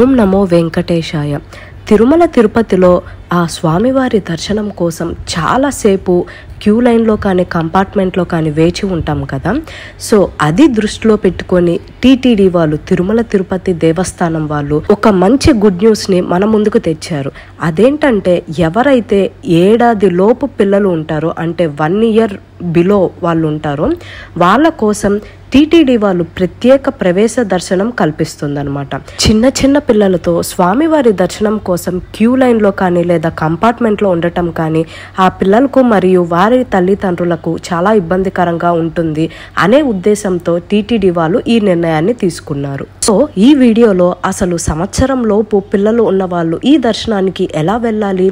ఓం నమో వెంకటేశాయ. తిరుమల తిరుపతిలో ఆ స్వామివారి దర్శనం కోసం చాలాసేపు క్యూ లైన్లో కానీ కంపార్ట్మెంట్లో కానీ వేచి ఉంటాం కదా. సో అది దృష్టిలో పెట్టుకొని టీటీడీ వాళ్ళు తిరుమల తిరుపతి దేవస్థానం వాళ్ళు ఒక మంచి గుడ్ న్యూస్ని మన ముందుకు తెచ్చారు. అదేంటంటే ఎవరైతే ఏడాది లోపు పిల్లలు ఉంటారో అంటే వన్ ఇయర్ బిలో వాళ్ళు ఉంటారో వాళ్ళ కోసం టీటీడీ వాళ్ళు ప్రత్యేక ప్రవేశ దర్శనం కల్పిస్తుందన్నమాట. చిన్న చిన్న పిల్లలతో స్వామివారి దర్శనం కోసం క్యూ లైన్లో కానీ లేదా కంపార్ట్మెంట్లో ఉండటం కానీ ఆ పిల్లలకు మరియు వారి తల్లిదండ్రులకు చాలా ఇబ్బందికరంగా ఉంటుంది అనే ఉద్దేశంతో టీటీడీ వాళ్ళు ఈ నిర్ణయాన్ని తీసుకున్నారు. సో ఈ వీడియోలో అసలు సంవత్సరం లోపు పిల్లలు ఉన్న వాళ్ళు ఈ దర్శనానికి ఎలా వెళ్ళాలి?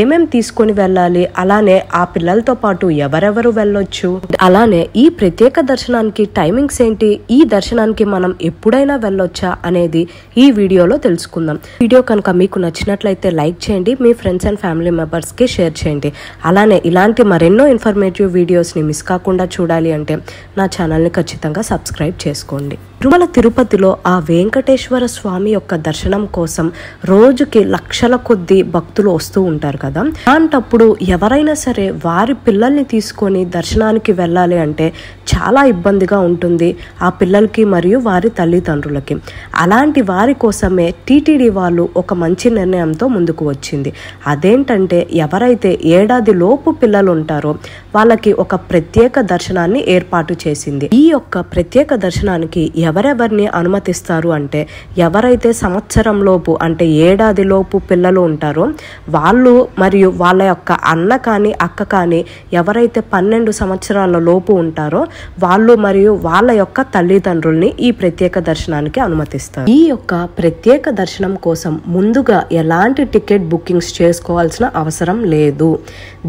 ఏమేం తీసుకొని వెళ్ళాలి? అలానే ఆ పిల్లలతో పాటు ఎవరెవరు వెళ్ళొచ్చు? అలానే ఈ ప్రత్యేక దర్శనానికి టైమింగ్స్ ఏంటి? ఈ దర్శనానికి మనం ఎప్పుడైనా వెళ్ళొచ్చా? అనేది ఈ వీడియోలో తెలుసుకుందాం. వీడియో కనుక మీకు నచ్చినట్లయితే లైక్ చేయండి. మీ ఫ్రెండ్స్ ఫ్రెండ్స్ అండ్ ఫ్యామిలీ మెంబర్స్కి షేర్ చేయండి. అలానే ఇలాంటి మరెన్నో ఇన్ఫర్మేటివ్ వీడియోస్ని మిస్ కాకుండా చూడాలి అంటే నా ఛానల్ని ఖచ్చితంగా సబ్స్క్రైబ్ చేసుకోండి. తిరుమల తిరుపతిలో ఆ వెంకటేశ్వర స్వామి యొక్క దర్శనం కోసం రోజుకి లక్షల కొద్ది భక్తులు వస్తూ ఉంటారు కదా. అలాంటప్పుడు ఎవరైనా సరే వారి పిల్లల్ని తీసుకొని దర్శనానికి వెళ్ళాలి అంటే చాలా ఇబ్బందిగా ఉంటుంది ఆ పిల్లలకి మరియు వారి తల్లిదండ్రులకి. అలాంటి వారి కోసమే టీటీడీ వాళ్ళు ఒక మంచి నిర్ణయంతో ముందుకు వచ్చింది. అదేంటంటే ఎవరైతే ఏడాది లోపు పిల్లలు ఉంటారో వాళ్ళకి ఒక ప్రత్యేక దర్శనాన్ని ఏర్పాటు చేసింది. ఈ యొక్క ప్రత్యేక దర్శనానికి ఎవరెవరిని అనుమతిస్తారు అంటే ఎవరైతే సంవత్సరంలోపు అంటే ఏడాదిలోపు పిల్లలు ఉంటారో వాళ్ళు మరియు వాళ్ళ యొక్క అన్న కానీ అక్క కానీ ఎవరైతే పన్నెండు సంవత్సరాల లోపు ఉంటారో వాళ్ళు మరియు వాళ్ళ యొక్క తల్లిదండ్రుల్ని ఈ ప్రత్యేక దర్శనానికి అనుమతిస్తారు. ఈ యొక్క ప్రత్యేక దర్శనం కోసం ముందుగా ఎలాంటి టికెట్ బుకింగ్స్ చేసుకోవాల్సిన అవసరం లేదు.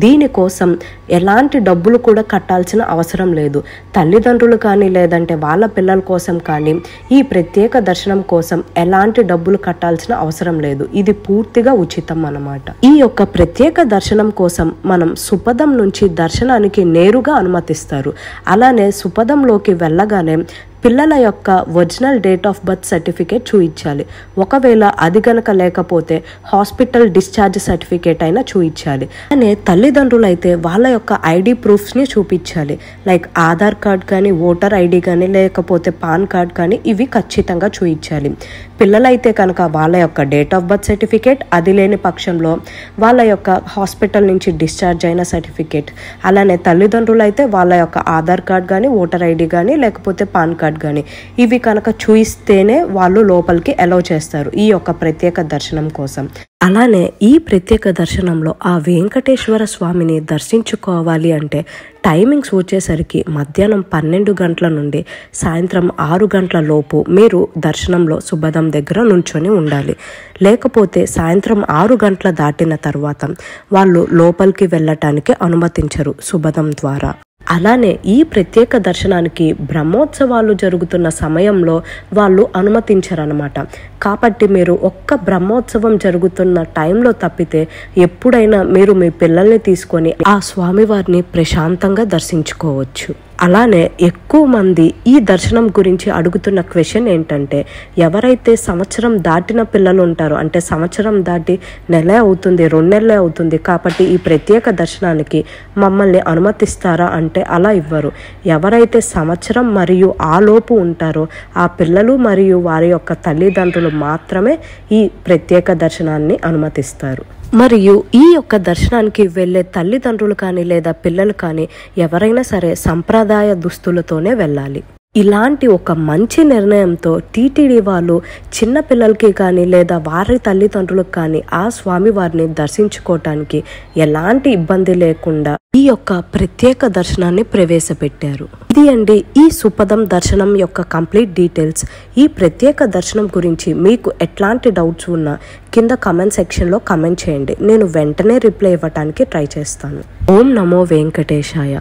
దీనికోసం ఎలాంటి డబ్బులు కూడా కట్టాల్సిన అవసరం లేదు. తల్లిదండ్రులు కానీ లేదంటే వాళ్ళ పిల్లల కోసం కానీ ఈ ప్రత్యేక దర్శనం కోసం ఎలాంటి డబ్బులు కట్టాల్సిన అవసరం లేదు. ఇది పూర్తిగా ఉచితం అన్నమాట. ఈ యొక్క ప్రత్యేక దర్శనం కోసం మనం సుపదం నుంచి దర్శనానికి నేరుగా అనుమతిస్తారు. అలానే సుపదంలోకి వెళ్ళగానే పిల్లల యొక్క original date of birth certificate చూయించాలి. ఒకవేళ అది గనక లేకపోతే హాస్పిటల్ డిశ్చార్జ్ సర్టిఫికేట్ అయినా చూయించాలి. అనే తల్లిదండ్రులు అయితే వాళ్ళ యొక్క ఐడి ప్రూఫ్స్ని చూపించాలి. లైక్ ఆధార్ కార్డ్ కానీ ఓటర్ ఐడి కానీ లేకపోతే పాన్ కార్డ్ కానీ ఇవి ఖచ్చితంగా చూయించాలి. పిల్లలైతే కనుక వాళ్ళ యొక్క డేట్ ఆఫ్ బర్త్ సర్టిఫికేట్ అది లేని పక్షంలో వాళ్ళ యొక్క హాస్పిటల్ నుంచి డిశ్చార్జ్ అయిన సర్టిఫికేట్. అలానే తల్లిదండ్రులు అయితే వాళ్ళ యొక్క ఆధార్ కార్డ్ కానీ ఓటర్ ఐడి కానీ లేకపోతే పాన్ కార్డ్ కానీ ఇవి కనుక చూయిస్తేనే వాళ్ళు లోపలికి అలౌ చేస్తారు ఈ యొక్క ప్రత్యేక దర్శనం కోసం. అలానే ఈ ప్రత్యేక దర్శనంలో ఆ వెంకటేశ్వర స్వామిని దర్శించుకోవాలి అంటే టైమింగ్స్ వచ్చేసరికి మధ్యాహ్నం పన్నెండు గంటల నుండి సాయంత్రం ఆరు గంటల లోపు మీరు దర్శనంలో శుభదం దగ్గర నుంచొని ఉండాలి. లేకపోతే సాయంత్రం ఆరు గంటల దాటిన తర్వాత వాళ్ళు లోపలికి వెళ్ళటానికి అనుమతించరు శుభదం ద్వారా. అలానే ఈ ప్రత్యేక దర్శనానికి బ్రహ్మోత్సవాలు జరుగుతున్న సమయంలో వాళ్ళు అనుమతించరనమాట కాబట్టి మీరు ఒక్క బ్రహ్మోత్సవం జరుగుతున్న టైంలో తప్పితే ఎప్పుడైనా మీరు మీ పిల్లల్ని తీసుకొని ఆ స్వామివారిని ప్రశాంతంగా దర్శించుకోవచ్చు. అలానే ఎక్కువ మంది ఈ దర్శనం గురించి అడుగుతున్న క్వశ్చన్ ఏంటంటే ఎవరైతే సంవత్సరం దాటిన పిల్లలు ఉంటారో అంటే సంవత్సరం దాటి నెలే అవుతుంది రెండు నెలలే అవుతుంది కాబట్టి ఈ ప్రత్యేక దర్శనానికి మమ్మల్ని అనుమతిస్తారా అంటే అలా ఇవ్వరు. ఎవరైతే సంవత్సరం మరియు ఆలోపు ఉంటారో ఆ పిల్లలు మరియు వారి యొక్క తల్లిదండ్రులు మాత్రమే ఈ ప్రత్యేక దర్శనాన్ని అనుమతిస్తారు. మరియు ఈ యొక్క దర్శనానికి వెళ్ళే తల్లిదండ్రులు కానీ లేదా పిల్లలు కానీ ఎవరైనా సరే సంప్రదాయ దుస్తులతోనే వెళ్ళాలి. ఇలాంటి ఒక మంచి నిర్ణయంతో టీటీడీ వాళ్ళు చిన్న పిల్లలకి కానీ లేదా వారి తల్లిదండ్రులకు కానీ ఆ స్వామి వారిని దర్శించుకోవటానికి ఎలాంటి ఇబ్బంది లేకుండా ఈ యొక్క ప్రత్యేక దర్శనాన్ని ప్రవేశపెట్టారు. ఇది అండి ఈ సుపదం దర్శనం యొక్క కంప్లీట్ డీటెయిల్స్. ఈ ప్రత్యేక దర్శనం గురించి మీకు ఎట్లాంటి డౌట్స్ ఉన్నా కింద కమెంట్ సెక్షన్లో కమెంట్ చేయండి. నేను వెంటనే రిప్లై ఇవ్వటానికి ట్రై చేస్తాను. ఓం నమో వెంకటేశాయ.